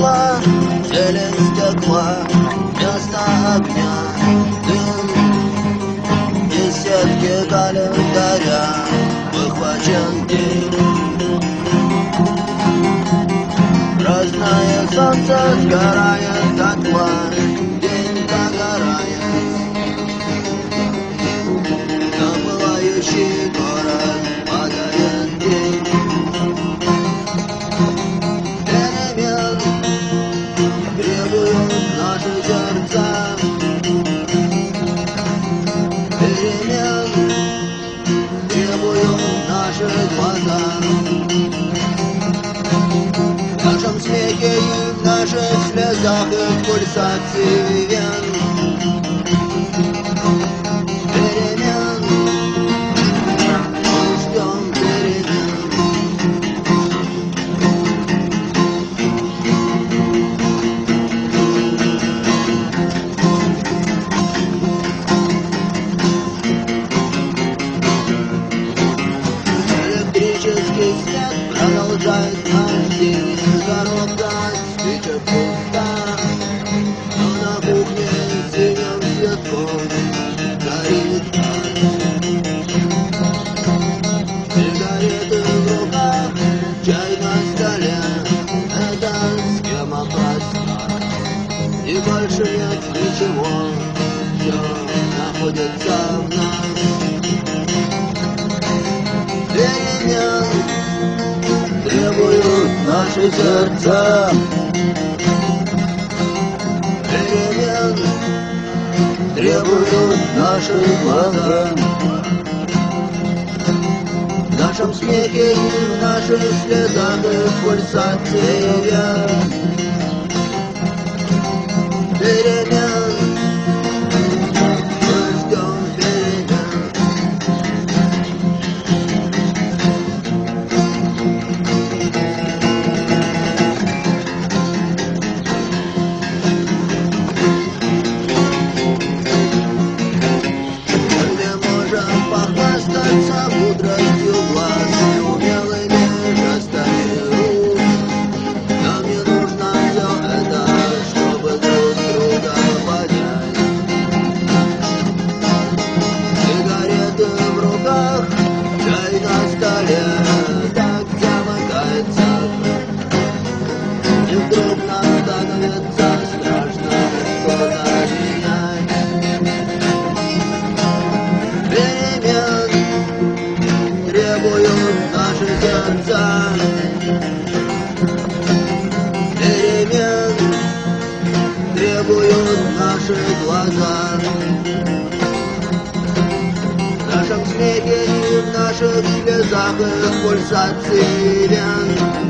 Тепла, зелень стекла, место огня, дым Из сетки календаря выхвачен день Разное солнце сгорает нашем смехе и в наших слезах и в пульсации Электрический свет продолжает наш день Коробка спичек пуста Но на кухне синим светлом горит. Сигареты в руках, чай на столе Это схема проста И больше нет ничего Все находится в сердца. Перемен требуют наши глаза. В нашем смехе и в наших слезах и в пульсации the top. Нашем смехе и в наших